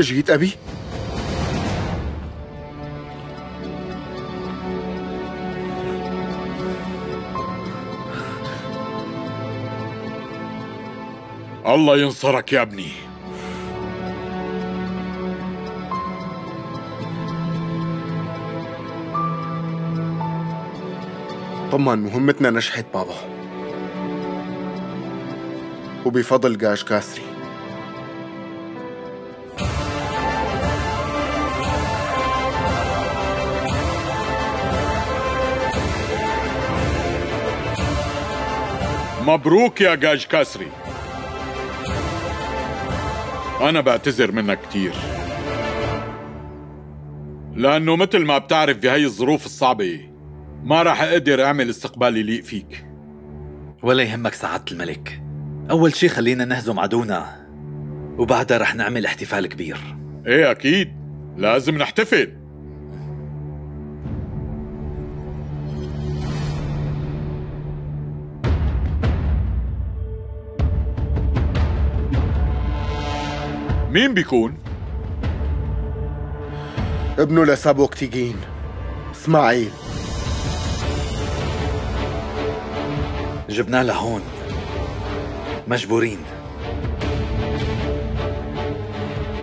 جيت أبي؟ الله ينصرك يا ابني. طمان مهمتنا نجحت بابا. وبفضل جاش كاسري مبروك يا جاج كاسري. أنا بعتذر منك كتير. لأنه مثل ما بتعرف بهي الظروف الصعبة ما راح أقدر أعمل استقبال يليق فيك. ولا يهمك سعادة الملك. أول شي خلينا نهزم عدونا وبعدها رح نعمل احتفال كبير. إيه أكيد. لازم نحتفل. مين بيكون؟ ابنه لسابوكتيجين اسماعيل. جبناه لهون. مجبورين.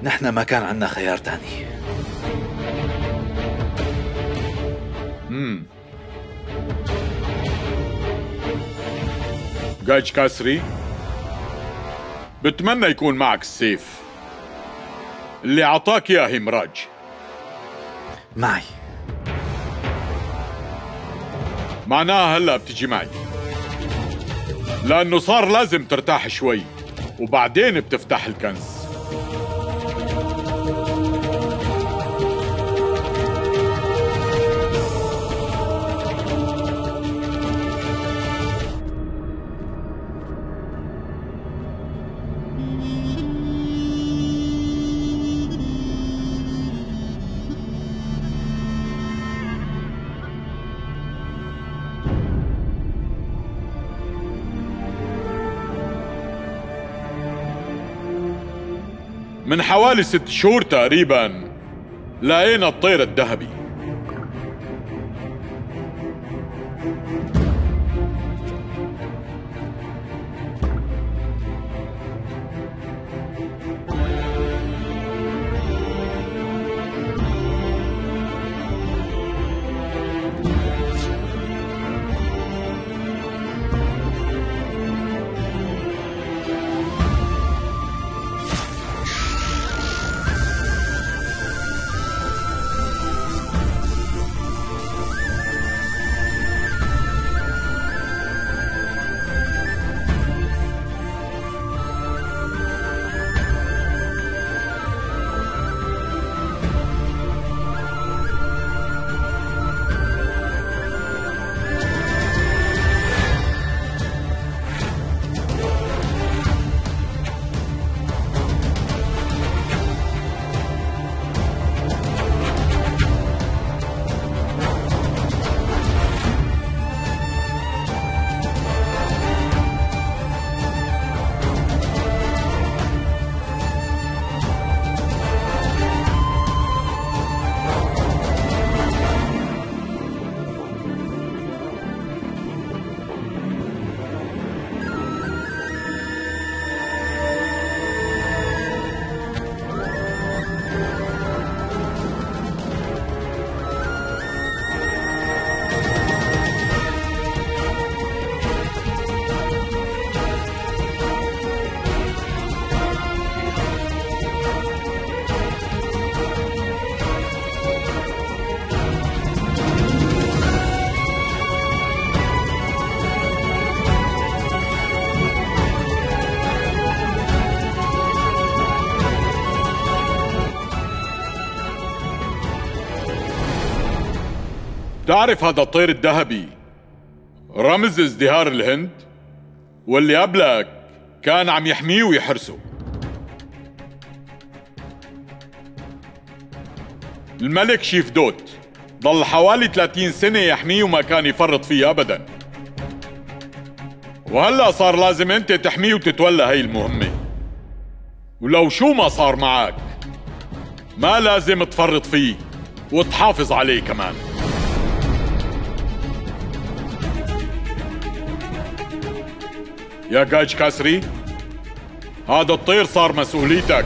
نحن ما كان عنا خيار تاني. امم جاج كاسري بتمنى يكون معك السيف اللي عطاك اياه همراج معي. معناها هلا بتجي معي. لأنه صار لازم ترتاح شوي وبعدين بتفتح الكنز. من حوالي ست شهور تقريبا لقينا الطير الذهبي. تعرف هذا الطير الذهبي؟ رمز ازدهار الهند؟ واللي قبلك كان عم يحميه ويحرسه. الملك شيف دوت ضل حوالي 30 سنة يحميه وما كان يفرط فيه أبدا. وهلأ صار لازم أنت تحميه وتتولى هاي المهمة. ولو شو ما صار معك ما لازم تفرط فيه وتحافظ عليه كمان. يا جاج كاسري هذا الطير صار مسؤوليتك.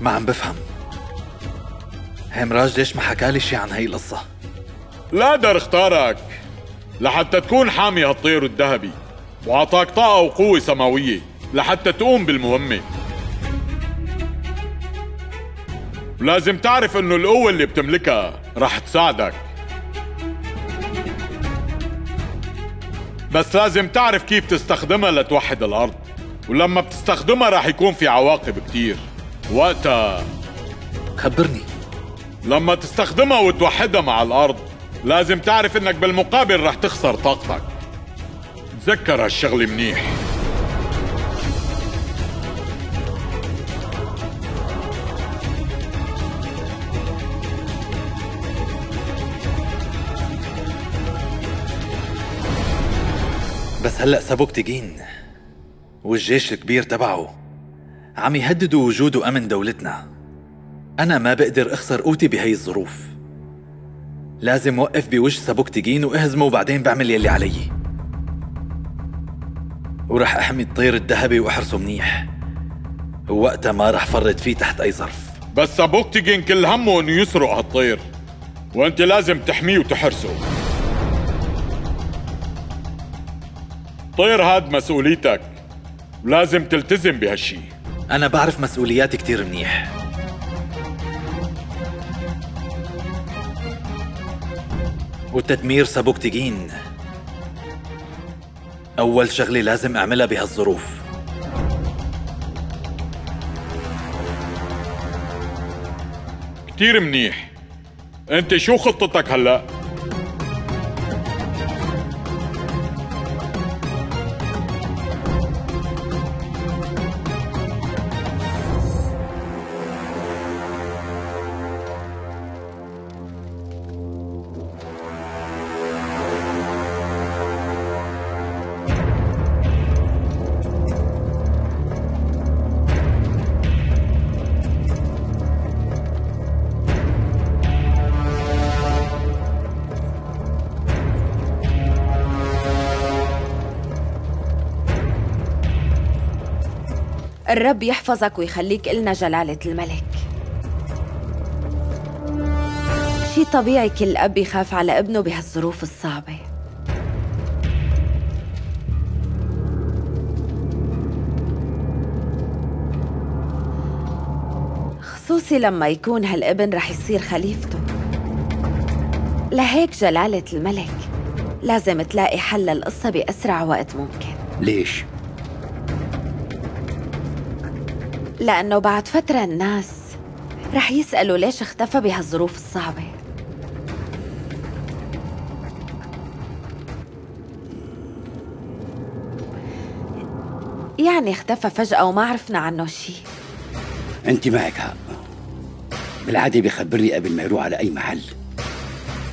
ما عم بفهم. هيمراج ليش ما حكالي شي عن هي القصة؟ لا در اختارك لحتى تكون حامي هالطير الذهبي وعطاك طاقة وقوة سماوية لحتى تقوم بالمهمة. ولازم تعرف إنه القوة اللي بتملكها رح تساعدك. بس لازم تعرف كيف تستخدمها لتوحد الأرض. ولما بتستخدمها رح يكون في عواقب كتير. وقتها خبرني. لما تستخدمها وتوحدها مع الأرض لازم تعرف إنك بالمقابل رح تخسر طاقتك. تذكر هالشغلة منيح. بس هلأ سابوكتيجين والجيش الكبير تبعه عم يهددوا وجود وأمن دولتنا. أنا ما بقدر أخسر قوتي بهي الظروف. لازم وقف بوجه سابوكتيجين وأهزمه وبعدين بعمل يلي علي. ورح أحمي الطير الذهبي وأحرسه منيح. ووقتها ما رح فرط فيه تحت أي ظرف. بس سابوكتيجين كل همه انه يسرق هالطير. وأنت لازم تحميه وتحرسه. طير هاد مسؤوليتك. ولازم تلتزم بهالشي. أنا بعرف مسؤولياتي كتير منيح. وتدمير سابوكتيجين أول شغلة لازم أعملها بهالظروف. كتير منيح. أنت شو خطتك هلأ؟ الرب يحفظك ويخليك إلنا جلالة الملك. شي طبيعي كل أب يخاف على ابنه بهالظروف الصعبة. خصوصي لما يكون هالابن رح يصير خليفته. لهيك جلالة الملك لازم تلاقي حل للقصة بأسرع وقت ممكن. ليش؟ لأنه بعد فترة الناس رح يسألوا ليش اختفى بهالظروف الصعبة. يعني اختفى فجأة وما عرفنا عنه شي. أنت معك حق. بالعادة بيخبرني قبل ما يروح على أي محل.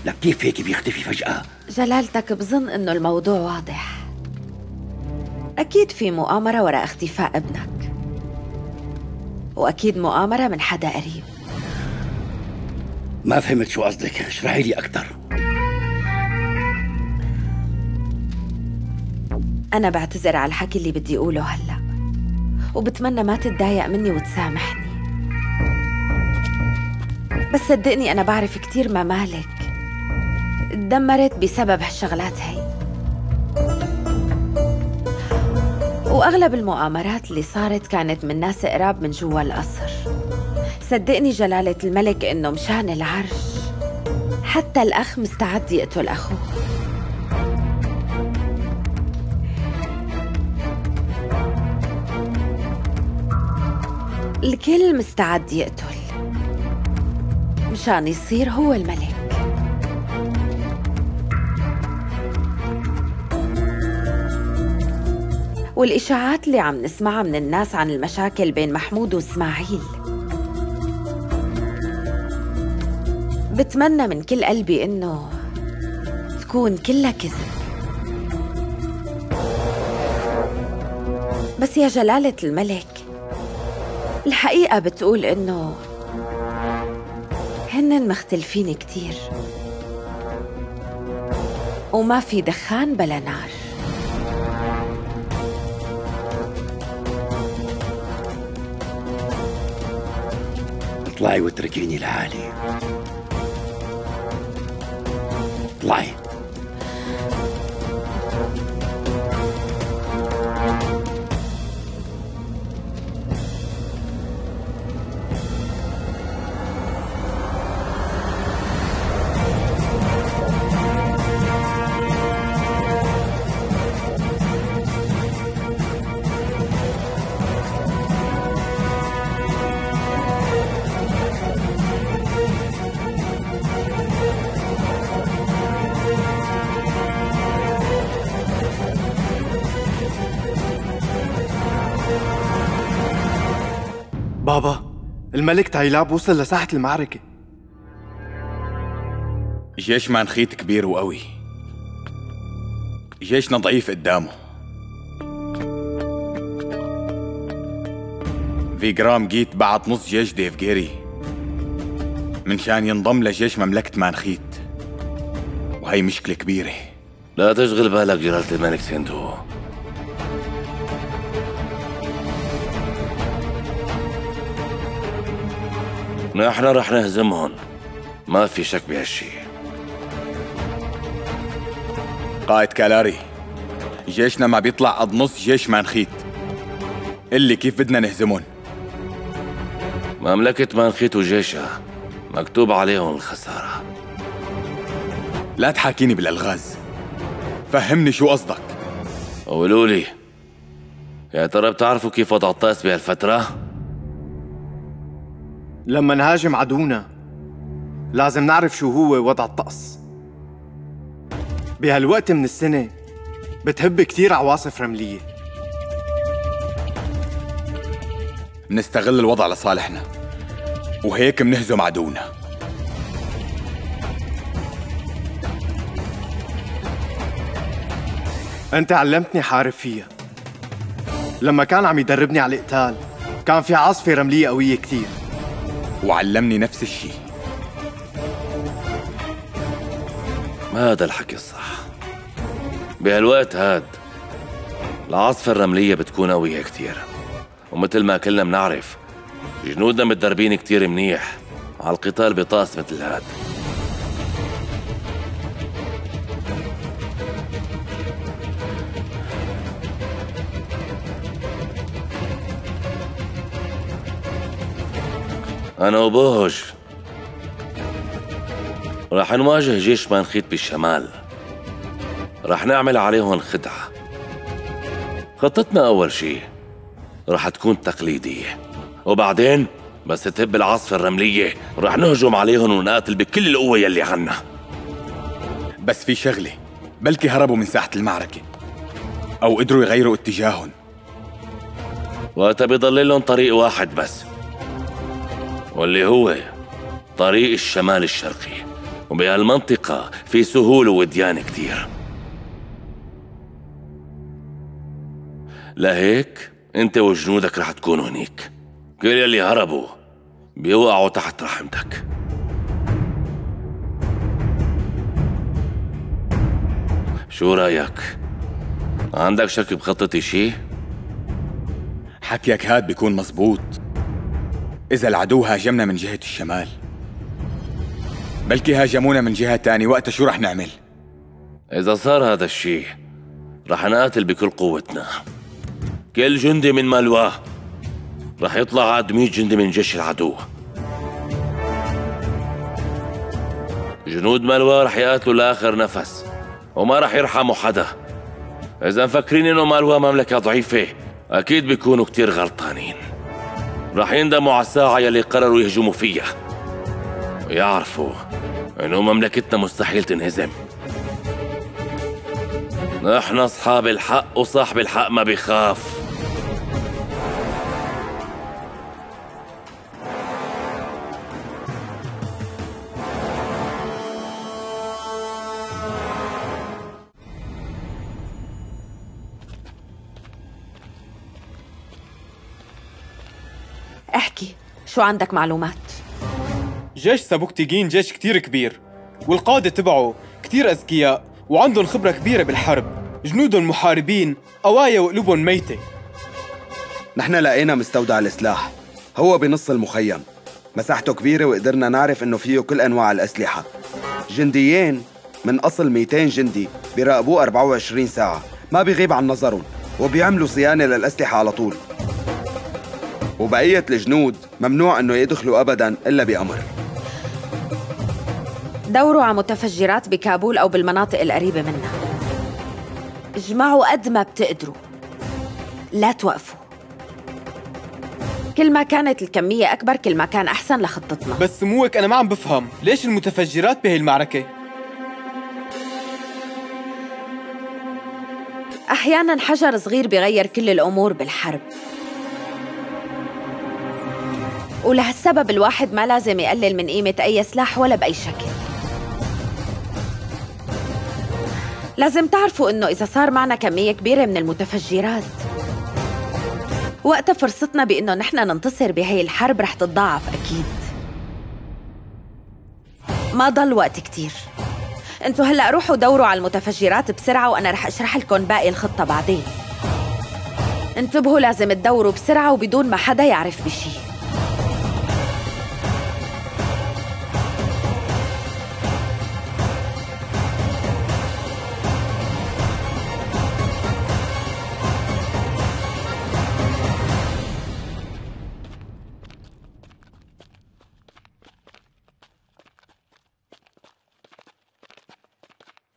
لك كيف هيك بيختفي فجأة؟ جلالتك بظن إنه الموضوع واضح. أكيد في مؤامرة وراء اختفاء ابنك. وأكيد مؤامرة من حدا قريب. ما فهمت شو قصدك. اشرحي لي أكثر أنا بعتذر على الحكي اللي بدي أقوله هلأ. وبتمنى ما تتضايق مني وتسامحني. بس صدقني أنا بعرف كتير ممالك. تدمرت بسبب هالشغلات هي. وأغلب المؤامرات اللي صارت كانت من ناس قراب من جوا القصر. صدقني جلالة الملك إنه مشان العرش. حتى الأخ مستعد يقتل أخوه. الكل مستعد يقتل. مشان يصير هو الملك. والإشاعات اللي عم نسمعها من الناس عن المشاكل بين محمود وإسماعيل. بتمنى من كل قلبي إنه تكون كلها كذب. بس يا جلالة الملك الحقيقة بتقول إنه هن مختلفين كتير. وما في دخان بلا نار. اطلعي واتركيني لحالي اطلعي الملك تايلاب وصل لساحة المعركة. جيش مانخيت كبير وقوي. جيشنا ضعيف قدامه. فيجرام جيت بعت نص جيش ديفجيري منشان ينضم لجيش مملكة مانخيت وهي مشكلة كبيرة. لا تشغل بالك جلالة الملك سيندو. نحن رح نهزمهم ما في شك بهالشي. قائد كالاري جيشنا ما بيطلع قد نص جيش مانخيت. قلي كيف بدنا نهزمهم مملكة مانخيت وجيشها مكتوب عليهم الخسارة. لا تحاكيني بالألغاز. فهمني شو قصدك. قولوا لي يا ترى بتعرفوا كيف وضع الطقس بهالفترة؟ لما نهاجم عدونا لازم نعرف شو هو وضع الطقس. بهالوقت من السنة بتهب كتير عواصف رملية. منستغل الوضع لصالحنا وهيك منهزم عدونا. أنت علمتني حارب فيها. لما كان عم يدربني على القتال كان في عاصفة رملية قوية كتير. وعلمني نفس الشيء. هذا الحكي الصح؟ بهالوقت هاد العاصفة الرملية بتكون قوية كتير. ومثل ما كلنا بنعرف جنودنا متدربين كتير منيح على القتال بطاس مثل هاد. أنا وبوهج رح نواجه جيش مانخيت بالشمال. رح نعمل عليهم خدعة. خطتنا أول شي رح تكون تقليدية. وبعدين بس تهب العاصفة الرملية. رح نهجم عليهم ونقاتل بكل القوة يلي عنا. بس في شغلة. بلكي هربوا من ساحة المعركة. أو قدروا يغيروا اتجاههم. وقتها بيضل لهم طريق واحد بس. واللي هو طريق الشمال الشرقي وبهالمنطقة في سهول ووديان كتير لهيك انت وجنودك رح تكونوا هنيك كل يلي هربوا بيوقعوا تحت رحمتك شو رأيك؟ عندك شك بخطتي شي؟ حكيك هاد بيكون مزبوط إذا العدو هاجمنا من جهة الشمال بلكي هاجمونا من جهة تانية وقتها شو رح نعمل؟ إذا صار هذا الشيء رح نقاتل بكل قوتنا. كل جندي من مالواه رح يطلع عاد 100 جندي من جيش العدو. جنود مالواه رح يقاتلوا لآخر نفس وما رح يرحموا حدا. إذا مفكرين إنه مالواه مملكة ضعيفة أكيد بيكونوا كتير غلطانين. رح يندموا على الساعة يلي قرروا يهجموا فيها. ويعرفوا إنه مملكتنا مستحيل تنهزم. نحن أصحاب الحق وصاحب الحق ما بيخاف. شو عندك معلومات؟ جيش سابوكتيجين جيش كتير كبير والقادة تبعه كتير أذكياء وعندهم خبرة كبيرة بالحرب. جنودهم محاربين قوايا وقلوبهم ميتة. نحن لقينا مستودع السلاح هو بنص المخيم. مساحته كبيرة وقدرنا نعرف إنه فيه كل أنواع الأسلحة. جنديين من أصل 200 جندي بيراقبوه 24 ساعة. ما بيغيب عن نظرهم وبيعملوا صيانة للأسلحة على طول. وبقية الجنود ممنوع إنه يدخلوا ابدا إلا بأمر. دوروا على متفجرات بكابول أو بالمناطق القريبة منها. اجمعوا قد ما بتقدروا. لا توقفوا. كل ما كانت الكمية أكبر كل ما كان أحسن لخطتنا. بس سموك أنا ما عم بفهم. ليش المتفجرات بهي المعركة؟ أحيانا حجر صغير بيغير كل الأمور بالحرب. ولهالسبب الواحد ما لازم يقلل من قيمة أي سلاح ولا بأي شكل. لازم تعرفوا إنه إذا صار معنا كمية كبيرة من المتفجرات. وقتها فرصتنا بإنه نحن ننتصر بهي الحرب رح تتضاعف أكيد. ما ضل وقت كتير. أنتوا هلأ روحوا دوروا على المتفجرات بسرعة وأنا رح أشرح لكم باقي الخطة بعدين. انتبهوا لازم تدوروا بسرعة وبدون ما حدا يعرف بشي.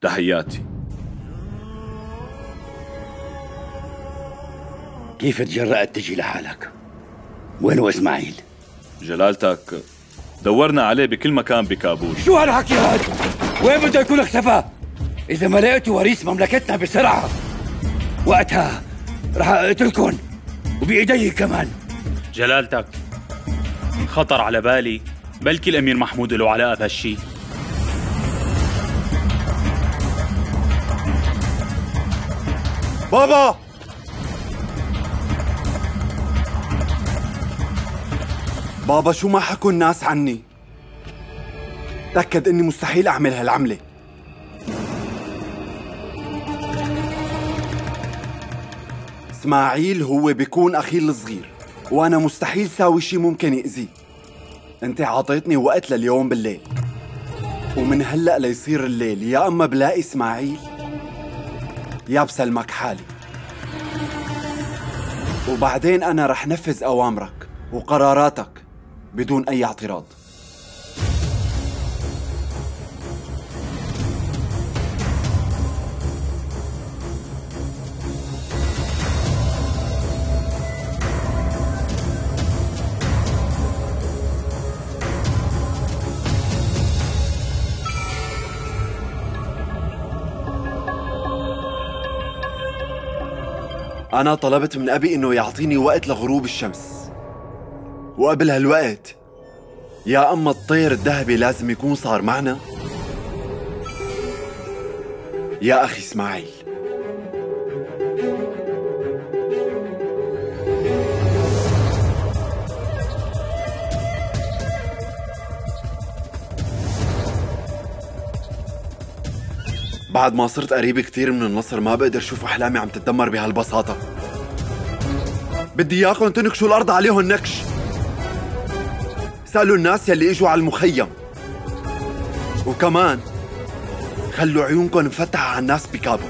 تحياتي كيف تجرأت تجي لحالك؟ وينه إسماعيل؟ جلالتك دورنا عليه بكل مكان بكابول شو هالحكي هاد؟ وين بده يكون اختفى؟ إذا ما لقيتوا وريث مملكتنا بسرعة وقتها رح أقتلكن وبإيدي كمان جلالتك خطر على بالي بلكي الأمير محمود له علاقة بهالشي بابا! بابا شو ما حكوا الناس عني. تأكد إني مستحيل أعمل هالعملة. إسماعيل هو بيكون أخي الصغير وأنا مستحيل ساوي شي ممكن يأذيه. أنت عطيتني وقت لليوم بالليل. ومن هلأ ليصير الليل يا أما بلاقي إسماعيل يا بسلمك حالي. وبعدين أنا رح نفذ أوامرك وقراراتك بدون أي اعتراض. أنا طلبت من أبي إنه يعطيني وقت لغروب الشمس. وقبل هالوقت يا أما الطير الذهبي لازم يكون صار معنا؟ يا أخي إسماعيل. بعد ما صرت قريب كثير من النصر ما بقدر شوف أحلامي عم تتدمر بهالبساطة. بدي إياكم تنكشوا الأرض عليهم نكش. سألوا الناس يلي إجوا على المخيم. وكمان خلوا عيونكم مفتحة على الناس بكابو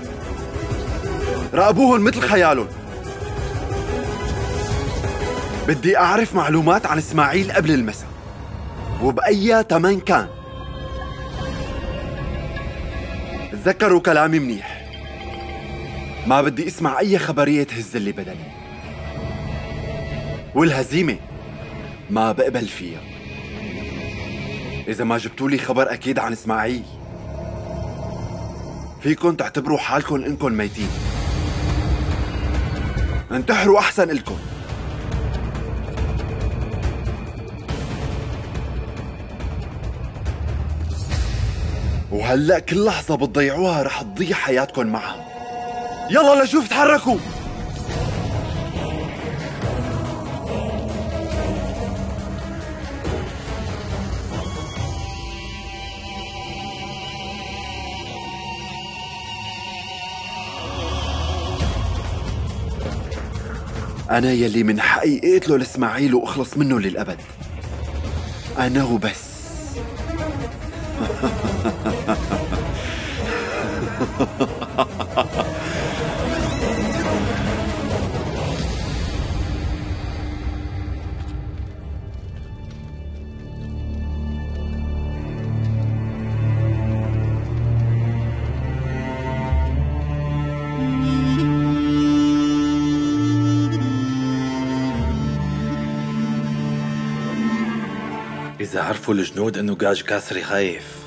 راقبوهم مثل خيالهم. بدي أعرف معلومات عن إسماعيل قبل المساء. وبأي تمن كان. تذكروا كلامي منيح. ما بدي اسمع أي خبريه تهز لي بدني. والهزيمة ما بقبل فيها. إذا ما جبتوا لي خبر أكيد عن إسماعيل. فيكن تعتبروا حالكم انكم ميتين. انتحروا أحسن الكم وهلأ كل لحظة بتضيعوها رح تضيع حياتكم معها يلا لشوف تحركوا أنا يلي من حقي أقتله لإسماعيل وأخلص منه للأبد. أنا وبس. إذا عرفوا الجنود إنه جاج كاسري خايف.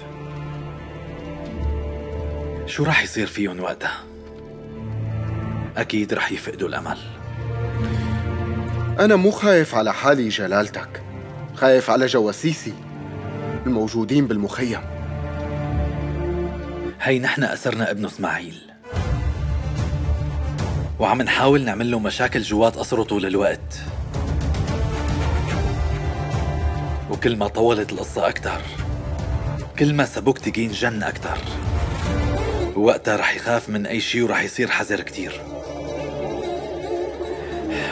شو راح يصير فيهم وقتها؟ أكيد رح يفقدوا الأمل. أنا مو خايف على حالي جلالتك. خايف على جواسيسي الموجودين بالمخيم. هي نحن أسرنا ابنه إسماعيل. وعم نحاول نعمل له مشاكل جوات قصره طول الوقت. وكل ما طولت القصة أكتر كل ما سبوكتيجين جن أكتر. ووقتها رح يخاف من أي شي ورح يصير حذر كتير.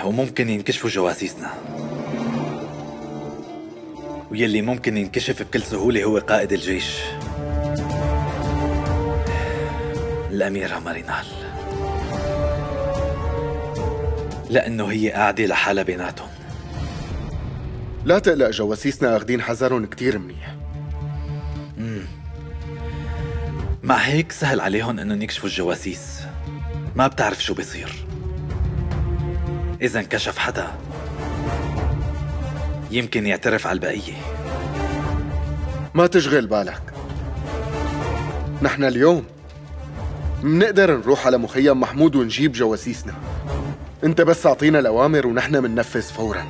وممكن ينكشفوا جواسيسنا. ويلي ممكن ينكشف بكل سهولة هو قائد الجيش. الأميرة مارينال. لأنه هي قاعدة لحالها بيناتهم. لا تقلق جواسيسنا اخدين حذرهم كتير منيح. مع هيك سهل عليهم إنهم يكشفوا الجواسيس. ما بتعرف شو بيصير. اذا انكشف حدا. يمكن يعترف على البقية. ما تشغل بالك. نحن اليوم منقدر نروح على مخيم محمود ونجيب جواسيسنا. انت بس أعطينا الأوامر ونحن مننفذ فورا.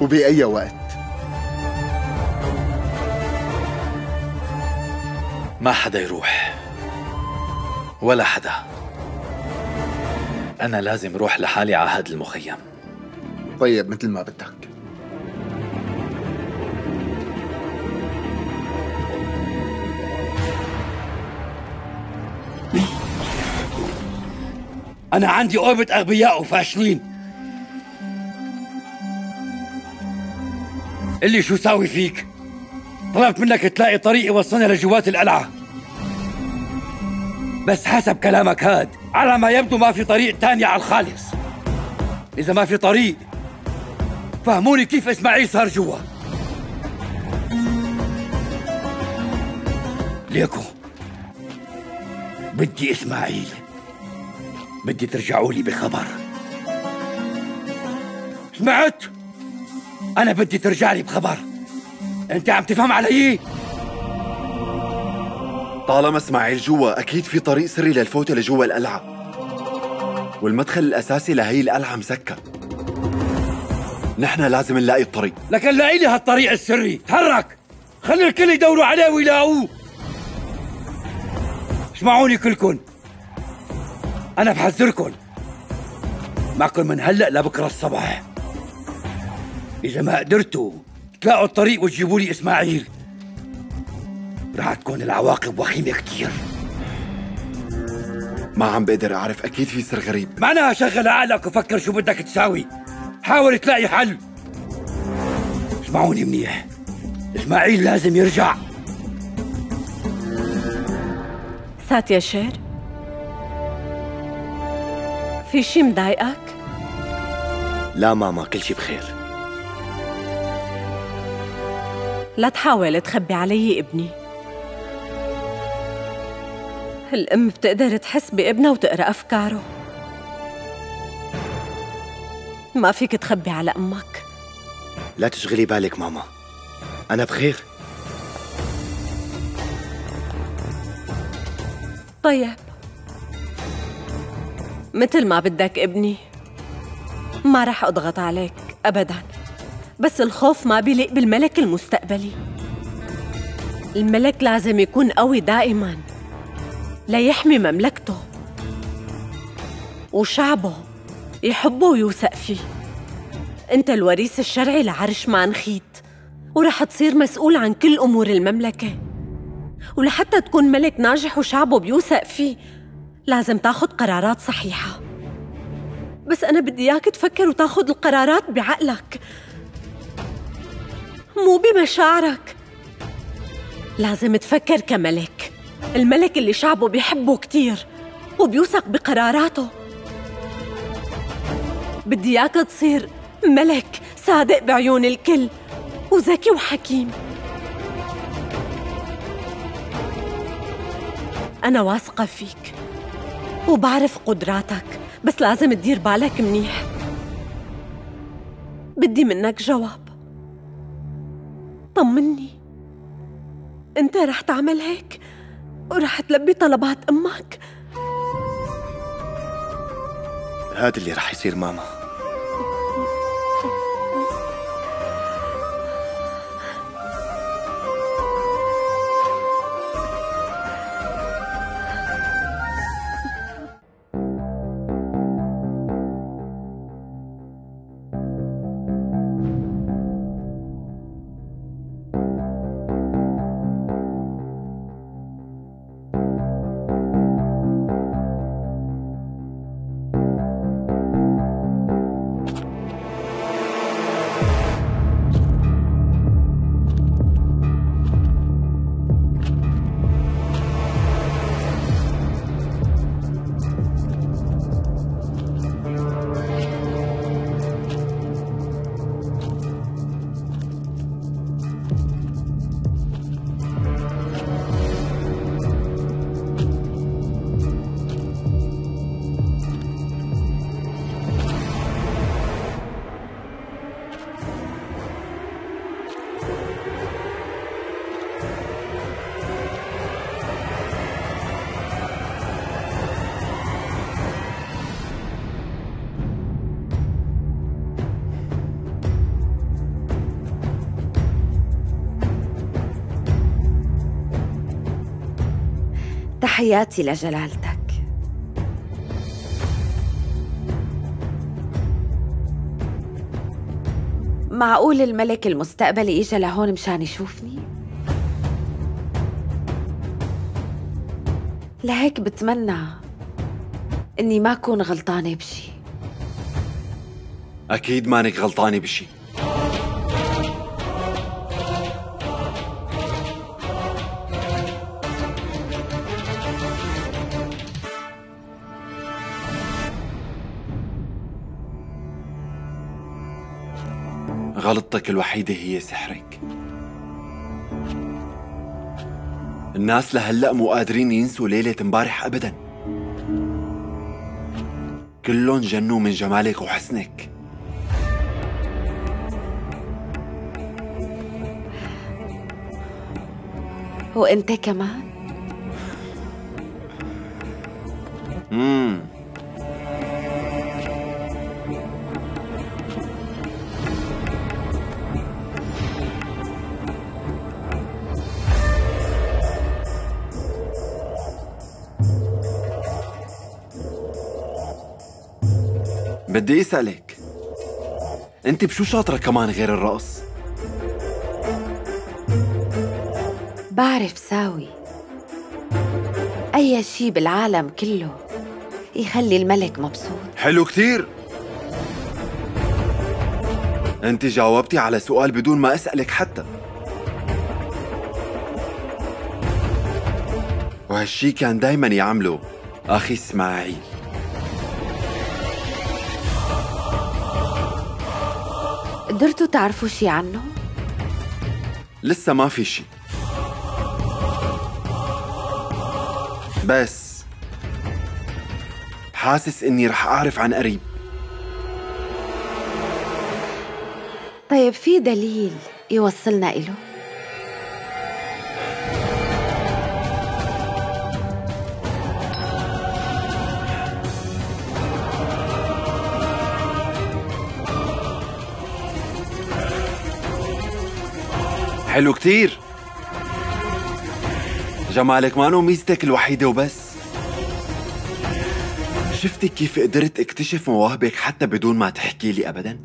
وبأي وقت. ما حدا يروح. ولا حدا. أنا لازم روح لحالي على هذا المخيم. طيب مثل ما بدك. أنا عندي قومة أغبياء وفاشلين. اللي شو ساوي فيك؟ طلبت منك تلاقي طريق يوصلنا لجوات القلعة بس حسب كلامك هاد على ما يبدو ما في طريق تاني على الخالص. إذا ما في طريق فهموني كيف إسماعيل صار جوا. ليكو بدي إسماعيل. بدي ترجعوا لي بخبر. سمعت؟ أنا بدي ترجع لي بخبر. أنت عم تفهم علي؟ طالما اسماعيل جوا أكيد في طريق سري للفوت لجوا القلعة والمدخل الأساسي لهي القلعة مسكر نحن لازم نلاقي الطريق. لكن لاقي لي هالطريق السري. تحرك! خلي الكل يدوروا عليه ويلاقوه. اسمعوني كلكن. أنا بحذركن. معكم من هلأ لبكرة الصبح إذا ما قدرتوا تلاقوا الطريق وتجيبوا لي إسماعيل. رح تكون العواقب وخيمة كتير. ما عم بقدر أعرف أكيد في سر غريب. معناها شغل عقلك وفكر شو بدك تساوي. حاول تلاقي حل. اسمعوني منيح. إسماعيل لازم يرجع. ساتيا شير في شي مضايقك؟ لا ماما كل شي بخير. لا تحاول تخبي علي ابني. الأم بتقدر تحس بابنها وتقرأ أفكاره. ما فيك تخبي على أمك. لا تشغلي بالك ماما. أنا بخير. طيب. مثل ما بدك ابني. ما رح أضغط عليك أبداً. بس الخوف ما بيليق بالملك المستقبلي. الملك لازم يكون قوي دائما ليحمي مملكته. وشعبه يحبه ويوثق فيه. أنت الوريث الشرعي لعرش مانخيت ورح تصير مسؤول عن كل أمور المملكة. ولحتى تكون ملك ناجح وشعبه بيوثق فيه لازم تاخد قرارات صحيحة. بس أنا بدي إياك تفكر وتاخذ القرارات بعقلك. مو بمشاعرك. لازم تفكر كملك. الملك اللي شعبه بيحبه كتير وبيوثق بقراراته. بدي إياك تصير ملك صادق بعيون الكل وذكي وحكيم. أنا واثقة فيك وبعرف قدراتك بس لازم تدير بالك منيح. بدي منك جواب. طمني انت رح تعمل هيك ورح تلبي طلبات أمك. هذا اللي رح يصير ماما. تحياتي لجلالتك. معقول الملك المستقبلي إجا لهون مشان يشوفني؟ لهيك بتمنى إني ما أكون غلطانة بشي. أكيد مانك غلطانة بشي. الوحيدة هي سحرك. الناس لهلأ مو قادرين ينسوا ليلة امبارح أبدا. كلهم جنوا من جمالك وحسنك. وإنت كمان؟ امم بدي اسألك. انت بشو شاطرة كمان غير الرقص؟ بعرف ساوي. أي شي بالعالم كله يخلي الملك مبسوط. حلو كثير. انت جاوبتي على سؤال بدون ما أسألك حتى. وهالشي كان دايما يعمله أخي إسماعيل. قدرتوا تعرفوا شي عنه؟ لسه ما في شي بس حاسس إني رح أعرف عن قريب طيب في دليل يوصلنا إله؟ حلو كتير جمالك مانو ميزتك الوحيدة وبس شفتي كيف قدرت اكتشف مواهبك حتى بدون ما تحكي لي ابدا؟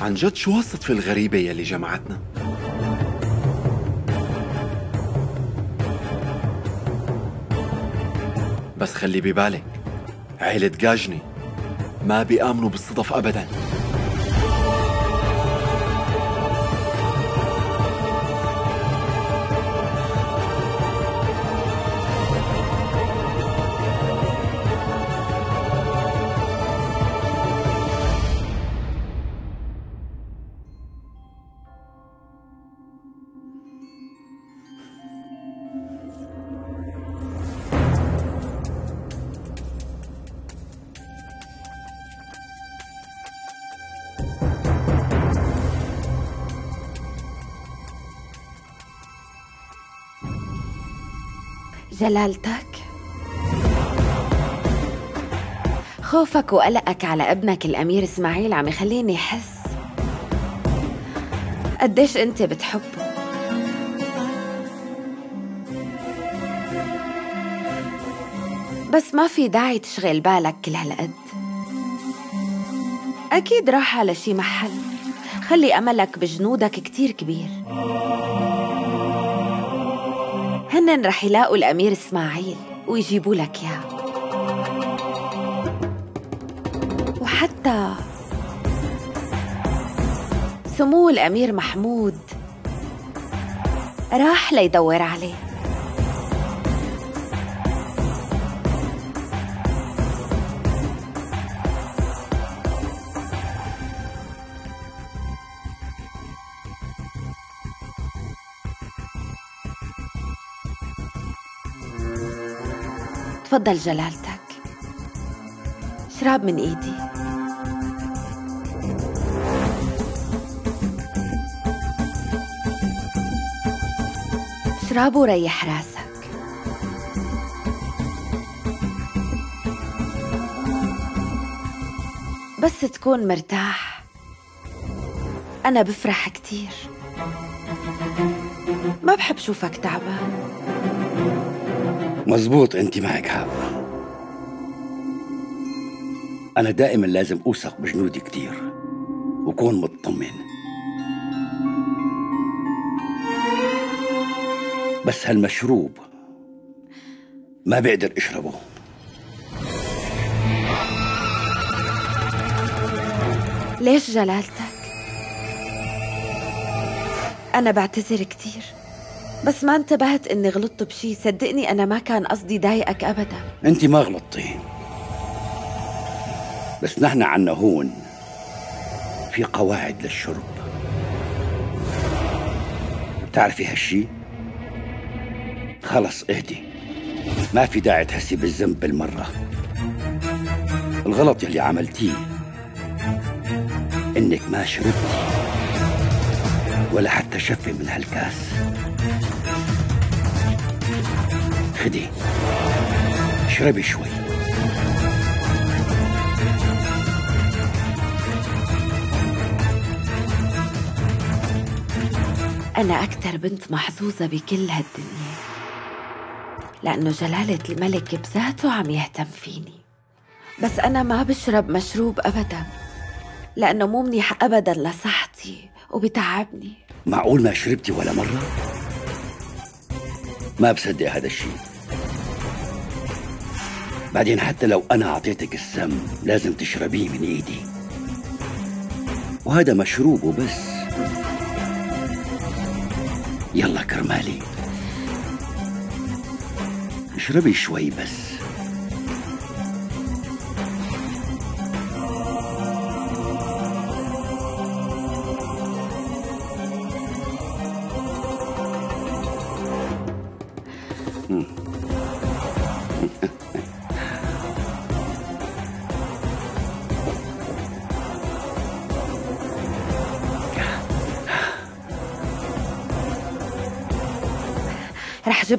عن جد شو هالصدفة الغريبة يلي جمعتنا؟ بس خلي ببالك عيلة جاجني ما بيآمنوا بالصدف أبداً جلالتك. خوفك وقلقك على ابنك الأمير إسماعيل عم يخليني أحس قديش أنت بتحبه. بس ما في داعي تشغل بالك كل هالقد. أكيد راح على شي محل. خلي أملك بجنودك كتير كبير. هنن رح يلاقوا الأمير إسماعيل ويجيبوا لك إياه. وحتى سمو الأمير محمود راح ليدور عليه. تفضل جلالتك. شراب من إيدي. شراب وريح راسك. بس تكون مرتاح. أنا بفرح كتير. ما بحب شوفك تعبان. مزبوط أنت معك حق. أنا دائما لازم أوثق بجنودي كتير وكون مطمن. بس هالمشروب ما بقدر اشربه ليش جلالتك؟ أنا بعتذر كتير. بس ما انتبهت إني غلطت بشي. صدقني أنا ما كان قصدي ضايقك أبدا. أنت ما غلطتي. بس نحن عنا هون في قواعد للشرب. بتعرفي هالشي؟ خلص اهدي. ما في داعي تحسي بالذنب بالمرة. الغلط يلي عملتيه إنك ما شربتي ولا حتى شفي من هالكاس. خدي اشربي شوي. أنا أكتر بنت محظوظة بكل هالدنيا لأنه جلالة الملك بذاته عم يهتم فيني. بس أنا ما بشرب مشروب أبدا لأنه مو منيح أبدا لصحتي وبتعبني. معقول ما شربتي ولا مرة؟ ما بصدق هذا الشيء. بعدين حتى لو أنا أعطيتك السم لازم تشربيه من إيدي. وهذا مشروب وبس. يلا كرمالي. اشربي شوي بس.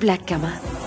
رح جيب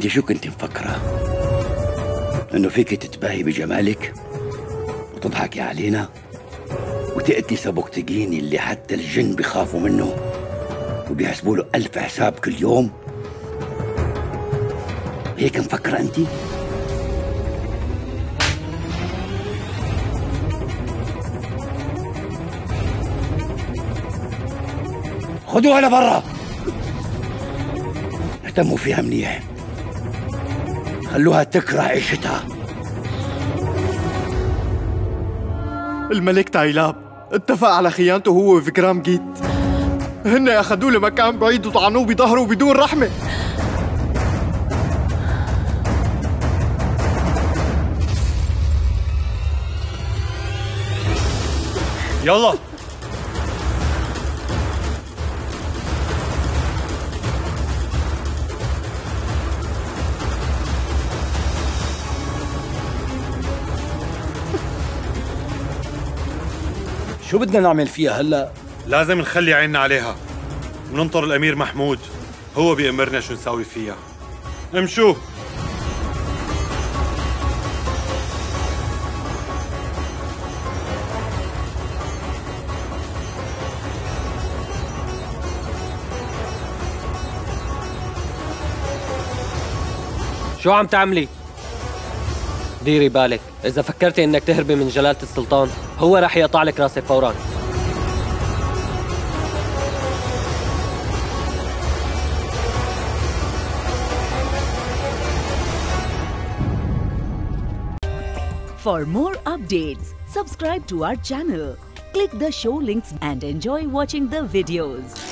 انت شو كنت مفكرة؟ انه فيك تتباهي بجمالك وتضحكي علينا وتأتي سبوكتجيني اللي حتى الجن بيخافوا منه وبيحسبوا له ألف حساب كل يوم هيك مفكرة أنت؟ خذوها لبرا اهتموا فيها منيح خلوها تكره عيشتها الملك تايلاب اتفق على خيانته هو وفكرام جيت. هن اخذوه لمكان بعيد وطعنوه بظهره بدون رحمة. يلا. شو بدنا نعمل فيها هلا؟ لازم نخلي عيننا عليها وننطر الأمير محمود هو بيأمرنا شو نساوي فيها امشوا شو عم تعملي؟ ديري بالك إذا فكرتي إنك تهربي من جلالة السلطان هو راح يقطع لك راسك فورا For more updates, subscribe to our channel, click the show links and enjoy watching the videos.